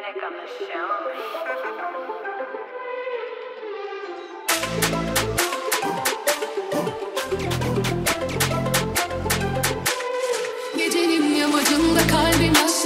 Medic on the show. Gecenin yamacında kalbim yaşlı